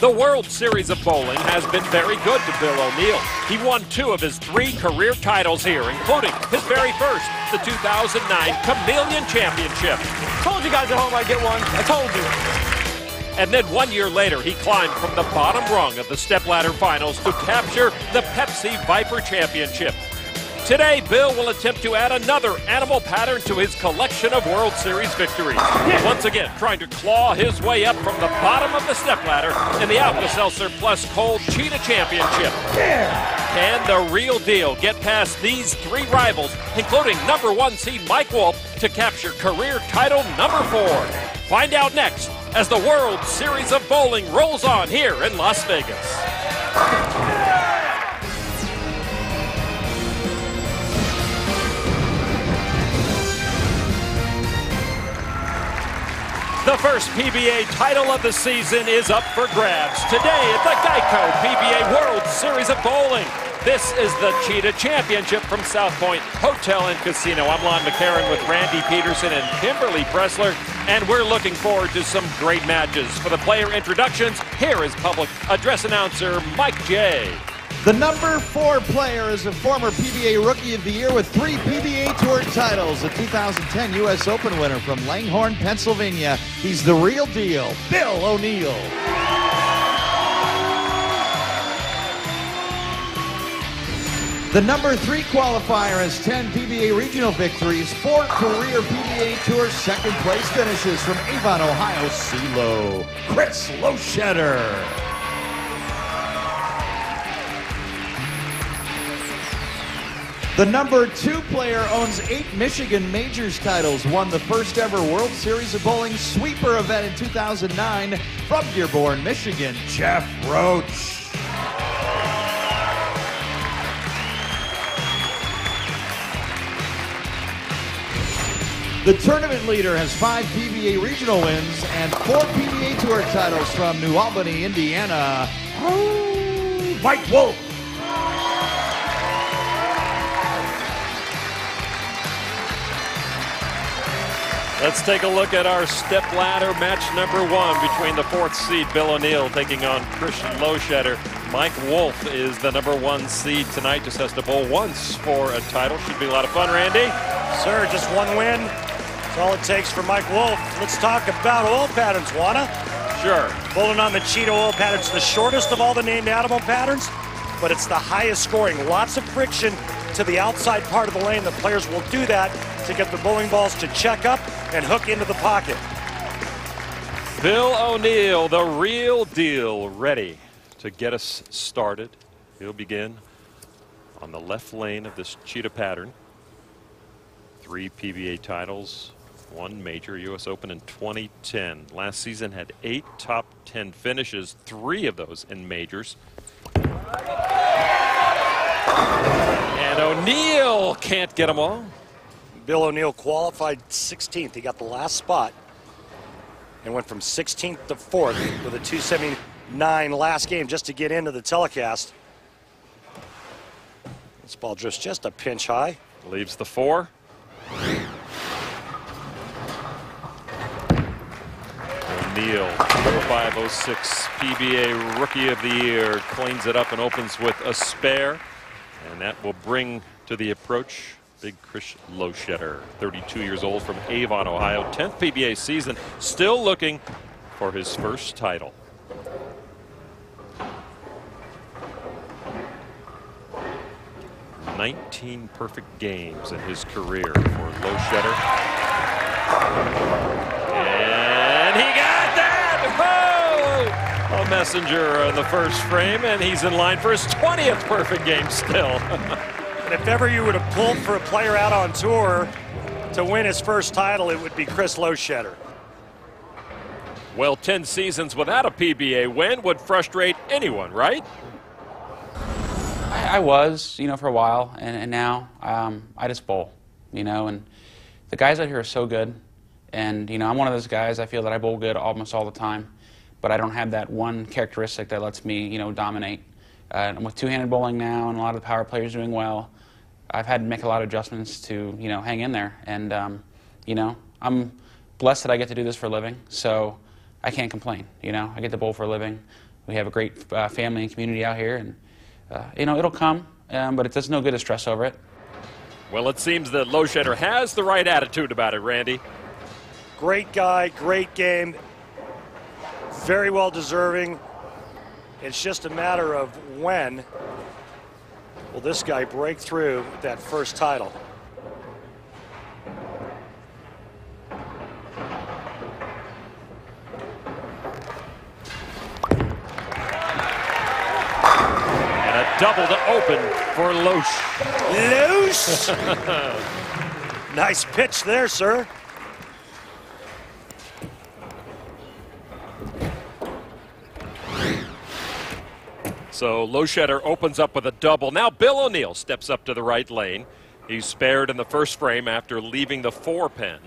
The World Series of Bowling has been very good to Bill O'Neill. He won two of his three career titles here, including his very first, the 2009 Chameleon Championship. Told you guys at home I'd get one. I told you. And then one year later, he climbed from the bottom rung of the stepladder finals to capture the Pepsi Viper Championship. Today, Bill will attempt to add another animal pattern to his collection of World Series victories. Once again, trying to claw his way up from the bottom of the stepladder in the Alka-Seltzer Plus Cold Cheetah Championship. Can the real deal get past these three rivals, including number one seed Mike Wolfe, to capture career title number four? Find out next as the World Series of Bowling rolls on here in Las Vegas. The first PBA title of the season is up for grabs today at the Geico PBA World Series of Bowling. This is the Cheetah Championship from South Point Hotel and Casino. I'm Lon McEachern with Randy Pedersen and Kimberly Pressler, and we're looking forward to some great matches. For the player introductions, here is public address announcer Mike J. The number four player is a former PBA Rookie of the Year with three PBA Tour titles. a 2010 U.S. Open winner from Langhorne, Pennsylvania. He's the real deal, Bill O'Neill. The number three qualifier has 10 PBA regional victories, four career PBA Tour second place finishes from Avon, Ohio, CeeLo, Chris Loschetter. The number two player owns eight Michigan Majors titles, won the first ever World Series of Bowling sweeper event in 2009 from Dearborn, Michigan, Jeff Roach. The tournament leader has five PBA regional wins and four PBA Tour titles from New Albany, Indiana. Mike Wolfe. Let's take a look at our step ladder match number one between the fourth seed Bill O'Neill taking on Christian Loschetter. Mike Wolfe is the number one seed tonight. Just has to bowl once for a title. Should be a lot of fun, Randy. Sir, just one win. That's all it takes for Mike Wolfe. Let's talk about oil patterns, Juana. Sure. Bowling on the Cheetah oil patterns, the shortest of all the named animal patterns, but it's the highest scoring. Lots of friction to the outside part of the lane. The players will do that to get the bowling balls to check up and hook into the pocket. Bill O'Neill, the real deal, ready to get us started. He'll begin on the left lane of this cheetah pattern. Three PBA titles, one major U.S. Open in 2010. Last season had eight top 10 finishes, three of those in majors. And O'Neill can't get them all. Bill O'Neill qualified 16th. He got the last spot and went from 16th to 4th with a 279 last game just to get into the telecast. This ball drifts just a pinch high. Leaves the four. O'Neill, 0506 PBA Rookie of the Year, cleans it up and opens with a spare. And that will bring to the approach Big Chris Loschetter, 32 years old from Avon, Ohio. 10th PBA season, still looking for his first title. Nineteen perfect games in his career for Loschetter. And he got that! Oh! A messenger in the first frame, and he's in line for his 20th perfect game still. And if ever you would have pulled for a player out on tour to win his first title, it would be Chris Loschetter. Well, 10 seasons without a PBA win would frustrate anyone, right? I, I was, you know, for a while, and, and now um, I just bowl, you know, and the guys out here are so good. And, you know, I'm one of those guys, I feel that I bowl good almost all the time, but I don't have that one characteristic that lets me, you know, dominate. Uh, I'm with two-handed bowling now, and a lot of the power players doing well. I've had to make a lot of adjustments to you know hang in there, and um, you know I'm blessed that I get to do this for a living, so I can't complain. You know I get to bowl for a living. we have a great uh, family and community out here, and uh, you know it'll come, um, but it does no good to stress over it. Well, it seems that Loschetter has the right attitude about it, Randy. Great guy, great game, very well deserving. It's just a matter of when will this guy break through with that first title. And a double to open for Loesch. Loose! nice pitch there, sir. So Loschetter opens up with a double. Now Bill O'Neill steps up to the right lane. He's spared in the first frame after leaving the four pin.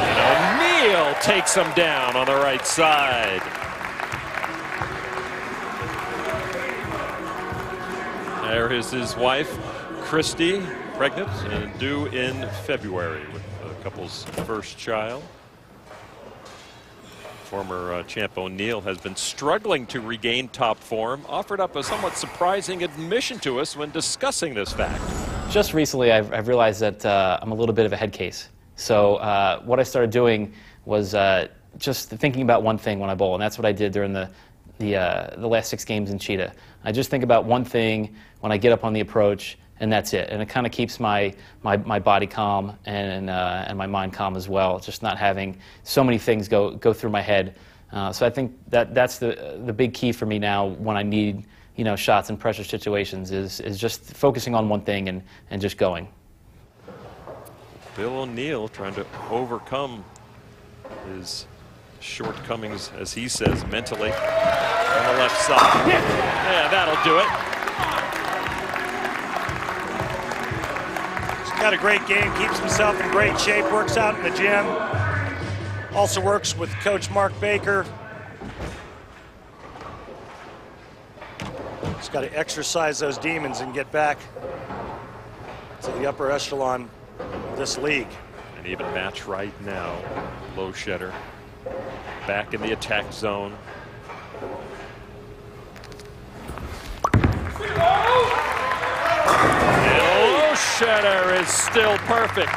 And O'Neill takes him down on the right side. There is his wife, Christy, pregnant and due in February with the couple's first child. Former uh, champ O'Neill has been struggling to regain top form, offered up a somewhat surprising admission to us when discussing this fact. Just recently, I've, I've realized that uh, I'm a little bit of a head case. So uh, what I started doing was uh, just thinking about one thing when I bowl, and that's what I did during the the, uh, the last six games in Cheetah. I just think about one thing when I get up on the approach, and that's it. And it kind of keeps my, my, my body calm and, uh, and my mind calm as well, just not having so many things go, go through my head. Uh, so I think that that's the, the big key for me now when I need you know, shots in pressure situations is, is just focusing on one thing and, and just going. Bill O'Neill trying to overcome his shortcomings, as he says, mentally on the left side. Yeah, that'll do it. Got a great game, keeps himself in great shape, works out in the gym. Also works with Coach Mark Baker. He's got to exercise those demons and get back to the upper echelon of this league. An even match right now. Loschetter back in the attack zone. And is still perfect.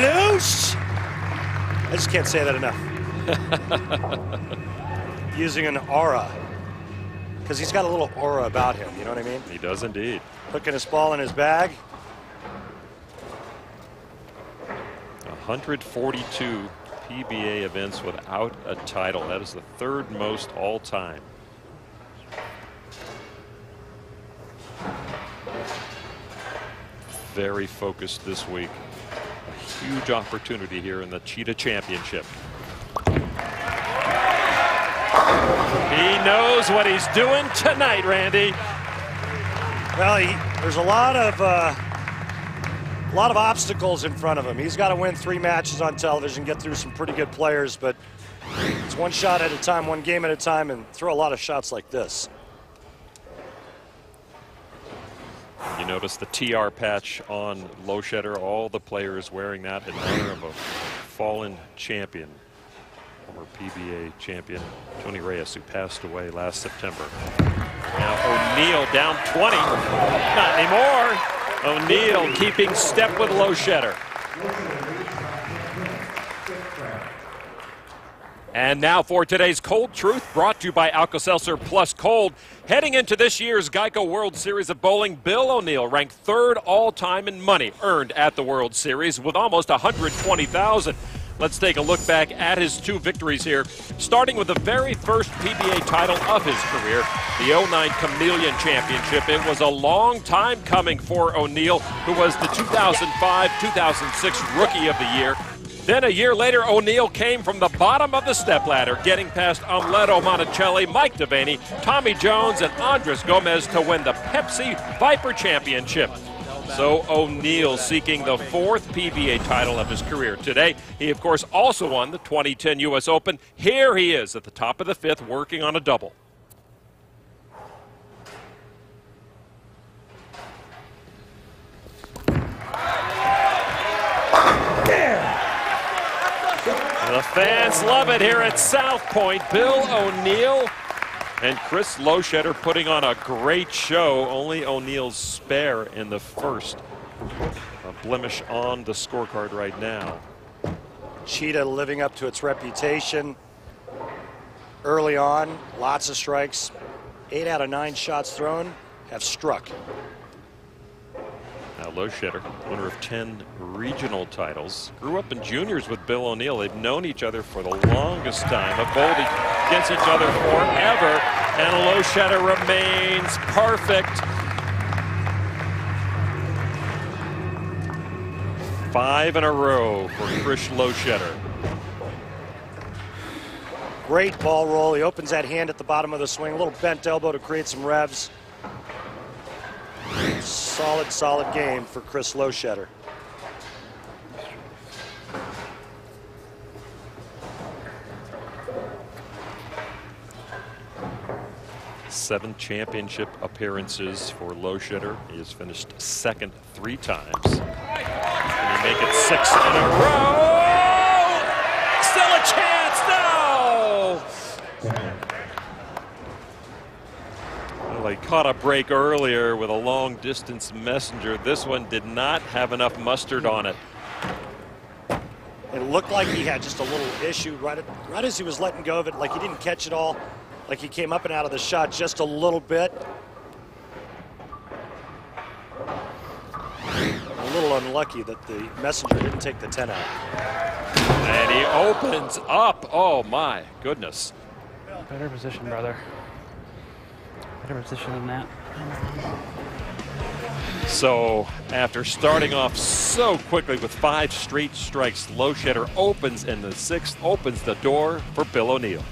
Loose! I just can't say that enough. Using an aura. Because he's got a little aura about him, you know what I mean? He does indeed. Hooking his ball in his bag. 142 PBA events without a title. That is the third most all time. Very focused this week. A huge opportunity here in the Cheetah Championship. He knows what he's doing tonight, Randy. Well, he, there's a lot of uh, a lot of obstacles in front of him. He's got to win three matches on television, get through some pretty good players, but it's one shot at a time, one game at a time, and throw a lot of shots like this. You notice the TR patch on Loschetter, all the players wearing that in honor of a fallen champion, former PBA champion Tony Reyes, who passed away last September. Now O'Neill down 20. Not anymore. O'Neill keeping step with Loschetter. And now for today's Cold Truth, brought to you by Alka-Seltzer Plus Cold. Heading into this year's Geico World Series of Bowling, Bill O'Neill ranked third all-time in money earned at the World Series with almost 120,000. Let's take a look back at his two victories here, starting with the very first PBA title of his career, the 09 Chameleon Championship. It was a long time coming for O'Neill, who was the 2005-2006 Rookie of the Year. Then a year later, O'Neill came from the bottom of the stepladder, getting past Amleto Monacelli, Mike Devaney, Tommy Jones, and Andres Gomez to win the Pepsi Viper Championship. So O'Neill seeking the fourth PBA title of his career. Today, he of course also won the 2010 U.S. Open. Here he is at the top of the fifth working on a double. The fans love it here at South Point. Bill O'Neill and Chris Loschetter putting on a great show. Only O'Neill's spare in the first. A blemish on the scorecard right now. Cheetah living up to its reputation early on. Lots of strikes. Eight out of nine shots thrown have struck. Loschetter, winner of 10 regional titles, grew up in juniors with Bill O'Neill. They've known each other for the longest time, have bowled against each other forever, and Loschetter remains perfect. Five in a row for Chris Loschetter. Great ball roll. He opens that hand at the bottom of the swing, a little bent elbow to create some revs. Solid, solid game for Chris Loschetter. Seven championship appearances for Loschetter. He has finished second three times. He make it six in a row? Still a chance, no! Well, he caught a break earlier with a long distance messenger. This one did not have enough mustard on it. It looked like he had just a little issue right, at, right as he was letting go of it, like he didn't catch it all, like he came up and out of the shot just a little bit. A little unlucky that the messenger didn't take the 10 out. And he opens up. Oh my goodness. Better position, brother. Better position than that. So after starting off so quickly with five straight strikes, Loschetter opens in the sixth, opens the door for Bill O'Neill.